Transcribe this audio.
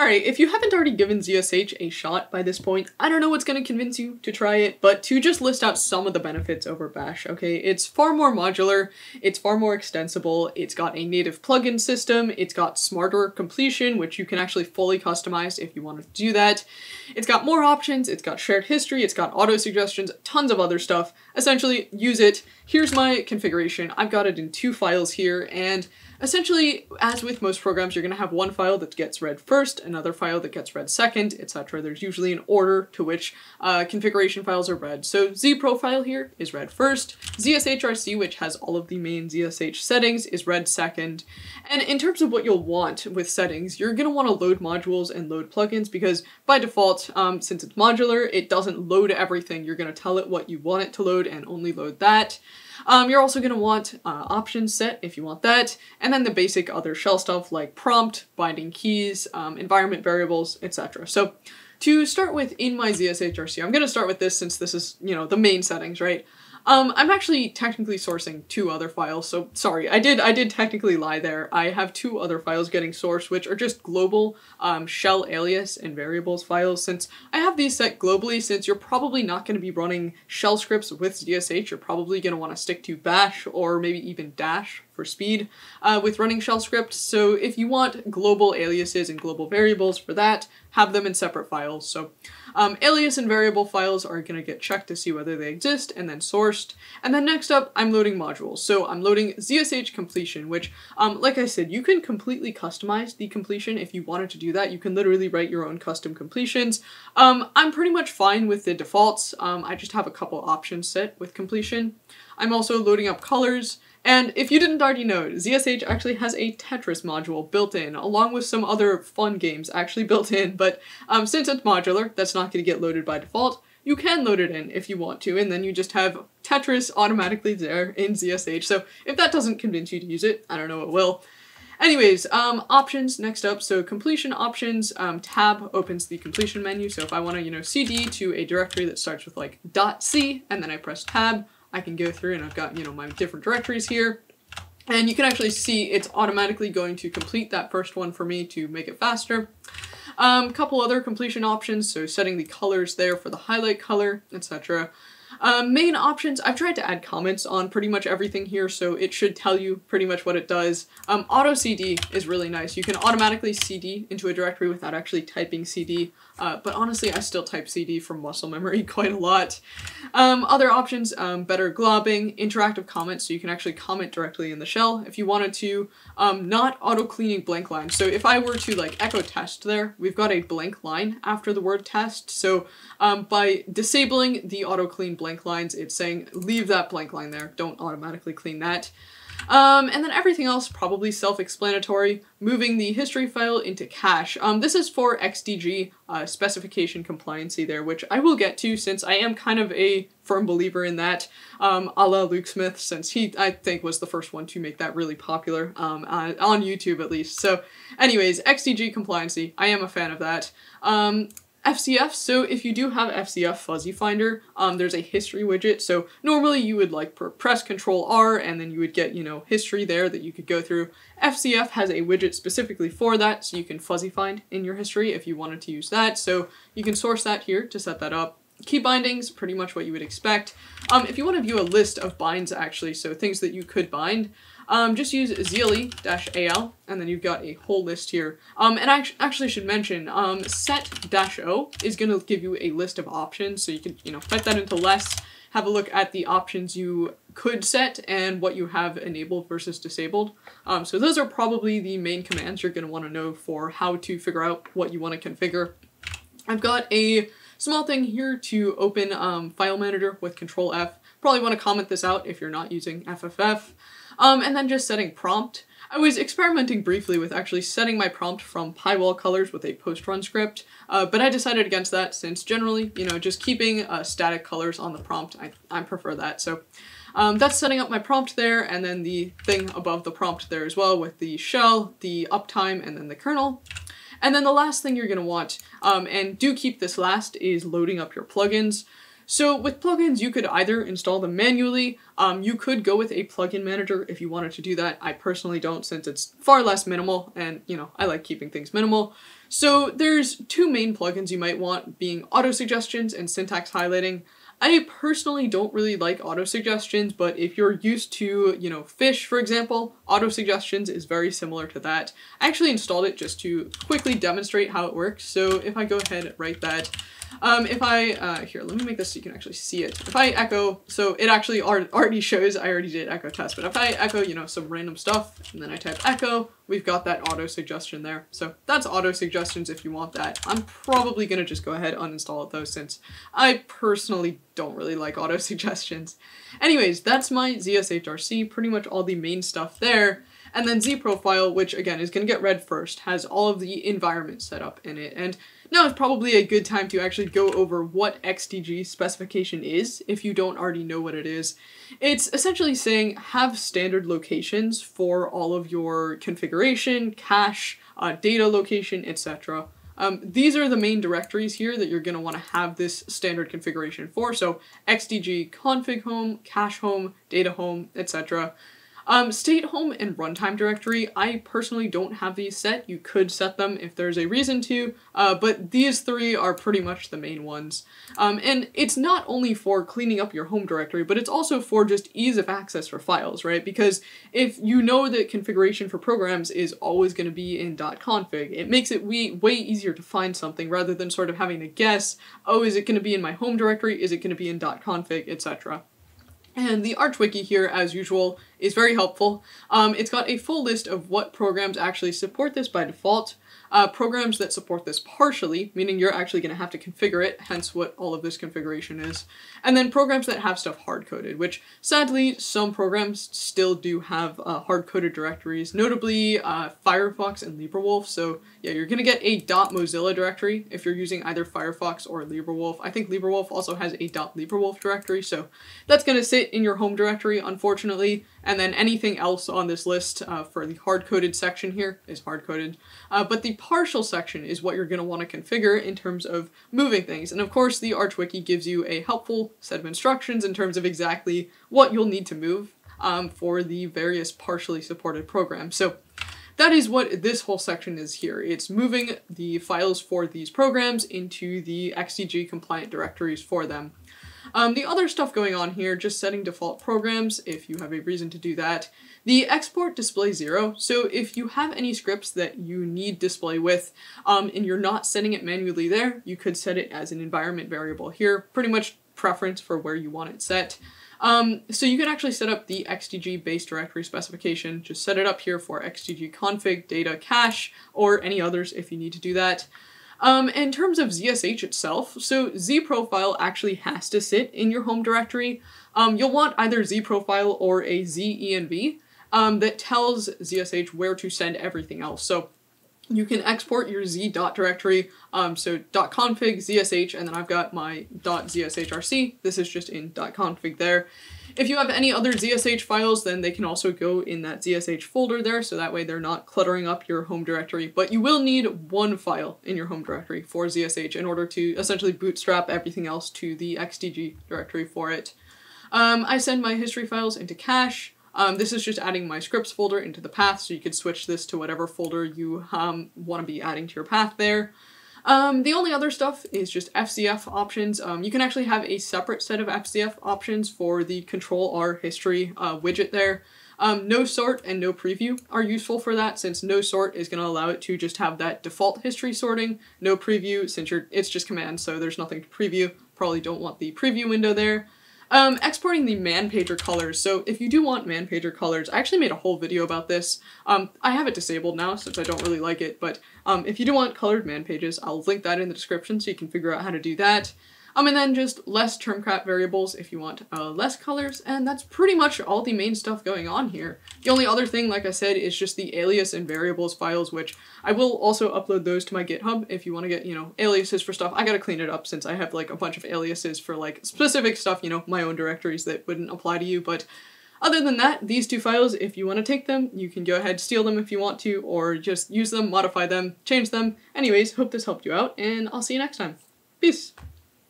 Alright, if you haven't already given ZSH a shot by this point, I don't know what's going to convince you to try it, but to just list out some of the benefits over Bash, okay? It's far more modular, it's far more extensible, it's got a native plugin system, it's got smarter completion, which you can actually fully customize if you want to do that. It's got more options, it's got shared history, it's got auto suggestions, tons of other stuff. Essentially, use it. Here's my configuration. I've got it in two files here, and Essentially, as with most programs, you're going to have one file that gets read first, another file that gets read second, etc. There's usually an order to which uh, configuration files are read. So zprofile here is read first, ZSHRC, which has all of the main ZSH settings, is read second. And in terms of what you'll want with settings, you're going to want to load modules and load plugins because by default, um, since it's modular, it doesn't load everything. You're going to tell it what you want it to load and only load that. Um, you're also going to want uh, options set if you want that, and then the basic other shell stuff like prompt, binding keys, um, environment variables, etc. So to start with in my ZSHRC, I'm going to start with this since this is, you know, the main settings, right? Um, I'm actually technically sourcing two other files, so sorry, I did I did technically lie there. I have two other files getting sourced, which are just global um, shell alias and variables files. Since I have these set globally, since you're probably not going to be running shell scripts with ZSH, you're probably going to want to stick to bash or maybe even dash for speed uh, with running shell script. So if you want global aliases and global variables for that, have them in separate files. So um, alias and variable files are going to get checked to see whether they exist and then sourced. And then next up, I'm loading modules. So I'm loading ZSH completion, which, um, like I said, you can completely customize the completion if you wanted to do that. You can literally write your own custom completions. Um, I'm pretty much fine with the defaults. Um, I just have a couple options set with completion. I'm also loading up colors. And if you didn't already know, ZSH actually has a Tetris module built in, along with some other fun games actually built in, but um, since it's modular, that's not going to get loaded by default. You can load it in if you want to, and then you just have Tetris automatically there in ZSH, so if that doesn't convince you to use it, I don't know what will. Anyways, um, options next up. So completion options, um, tab opens the completion menu. So if I want to, you know, cd to a directory that starts with like .c and then I press tab, I can go through and I've got, you know, my different directories here. And you can actually see it's automatically going to complete that first one for me to make it faster. A um, couple other completion options, so setting the colors there for the highlight color, etc. Um, main options, I've tried to add comments on pretty much everything here, so it should tell you pretty much what it does. Um, auto CD is really nice. You can automatically CD into a directory without actually typing CD, uh, but honestly, I still type CD from muscle memory quite a lot. Um, other options, um, better globbing, interactive comments, so you can actually comment directly in the shell if you wanted to. Um, not auto-cleaning blank lines. So if I were to like echo test there, we've got a blank line after the word test. So um, by disabling the auto-clean blank lines, it's saying leave that blank line there, don't automatically clean that. Um, and then everything else probably self-explanatory. Moving the history file into cache. Um, this is for XDG uh, specification compliancy there, which I will get to since I am kind of a firm believer in that, um, a la Luke Smith, since he, I think, was the first one to make that really popular, um, on, on YouTube at least. So anyways, XDG compliancy, I am a fan of that. Um, FZF, so if you do have FZF Fuzzy Finder, um, there's a history widget. So normally you would like press Control R and then you would get, you know, history there that you could go through. FZF has a widget specifically for that, so you can fuzzy find in your history if you wanted to use that. So you can source that here to set that up. Key bindings, pretty much what you would expect. Um, if you want to view a list of binds actually, so things that you could bind, um, just use zli-al, and then you've got a whole list here. Um, and I actually should mention, um, set-o is going to give you a list of options, so you can, you know, type that into less, have a look at the options you could set and what you have enabled versus disabled. Um, so those are probably the main commands you're going to want to know for how to figure out what you want to configure. I've got a small thing here to open um, File Manager with Control F. Probably want to comment this out if you're not using FFF. Um, and then just setting prompt. I was experimenting briefly with actually setting my prompt from pywal colors with a post-run script, uh, but I decided against that since generally, you know, just keeping uh, static colors on the prompt, I, I prefer that. So um, that's setting up my prompt there, and then the thing above the prompt there as well with the shell, the uptime, and then the kernel. And then the last thing you're going to want, um, and do keep this last, is loading up your plugins. So with plugins, you could either install them manually, um, you could go with a plugin manager if you wanted to do that. I personally don't since it's far less minimal and, you know, I like keeping things minimal. So there's two main plugins you might want being auto suggestions and syntax highlighting. I personally don't really like auto suggestions, but if you're used to, you know, fish, for example, auto suggestions is very similar to that. I actually installed it just to quickly demonstrate how it works. So if I go ahead and write that, um, if I, uh, here, let me make this so you can actually see it. If I echo, so it actually already shows, I already did echo test, but if I echo, you know, some random stuff, and then I type echo, we've got that auto suggestion there. So that's auto suggestions if you want that. I'm probably gonna just go ahead uninstall it though, since I personally don't really like auto suggestions. Anyways, that's my ZSHRC, pretty much all the main stuff there. And then zprofile, which again is going to get read first, has all of the environment set up in it. And now is probably a good time to actually go over what XDG specification is, if you don't already know what it is. It's essentially saying have standard locations for all of your configuration, cache, uh, data location, etc. Um, these are the main directories here that you're going to want to have this standard configuration for. So XDG config home, cache home, data home, etc. Um, state home and runtime directory, I personally don't have these set. You could set them if there's a reason to, uh, but these three are pretty much the main ones. Um, and it's not only for cleaning up your home directory, but it's also for just ease of access for files, right? Because if you know that configuration for programs is always going to be in .config, it makes it way, way easier to find something rather than sort of having to guess, oh, is it going to be in my home directory? Is it going to be in .config, etc. And the ArchWiki here, as usual, is very helpful. Um, it's got a full list of what programs actually support this by default, uh, programs that support this partially, meaning you're actually going to have to configure it, hence what all of this configuration is. And then programs that have stuff hard-coded, which sadly some programs still do have uh, hard-coded directories, notably uh, Firefox and LibreWolf. So yeah, you're going to get a .mozilla directory if you're using either Firefox or LibreWolf. I think LibreWolf also has a .libreWolf directory, so that's going to sit in your home directory, unfortunately. And then anything else on this list uh, for the hard-coded section here is hard-coded. Uh, but the partial section is what you're going to want to configure in terms of moving things. And of course, the ArchWiki gives you a helpful set of instructions in terms of exactly what you'll need to move um, for the various partially supported programs. So that is what this whole section is here. It's moving the files for these programs into the XDG compliant directories for them. Um, the other stuff going on here, just setting default programs if you have a reason to do that. The export display zero, so if you have any scripts that you need display with um, and you're not setting it manually there, you could set it as an environment variable here, pretty much preference for where you want it set. Um, so you can actually set up the XDG base directory specification, just set it up here for XDG config, data, cache, or any others if you need to do that. Um, in terms of ZSH itself, so zprofile actually has to sit in your home directory. Um, you'll want either zprofile or a zenv um, that tells ZSH where to send everything else. So you can export your z dot directory, um, so .config, zsh, and then I've got my .zshrc. This is just in .config there. If you have any other ZSH files, then they can also go in that ZSH folder there, so that way they're not cluttering up your home directory. But you will need one file in your home directory for ZSH in order to essentially bootstrap everything else to the XDG directory for it. Um, I send my history files into cache. Um, this is just adding my scripts folder into the path, so you could switch this to whatever folder you um, want to be adding to your path there. Um, the only other stuff is just FZF options. Um, you can actually have a separate set of FZF options for the Control R history uh, widget there. Um, no sort and no preview are useful for that since no sort is going to allow it to just have that default history sorting. No preview since it's just command so there's nothing to preview. Probably don't want the preview window there. Um, exporting the man pager colors. So if you do want man pager colors, I actually made a whole video about this. Um, I have it disabled now since I don't really like it, but um, if you do want colored man pages, I'll link that in the description so you can figure out how to do that. Um, and then just less termcap variables if you want uh, less colors, and that's pretty much all the main stuff going on here. The only other thing, like I said, is just the alias and variables files, which I will also upload those to my GitHub if you want to get, you know, aliases for stuff. I gotta clean it up since I have, like, a bunch of aliases for, like, specific stuff, you know, my own directories that wouldn't apply to you, but other than that, these two files, if you want to take them, you can go ahead, steal them if you want to, or just use them, modify them, change them. Anyways, hope this helped you out, and I'll see you next time. Peace!